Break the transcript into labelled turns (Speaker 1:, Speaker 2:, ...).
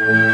Speaker 1: Mm-hmm.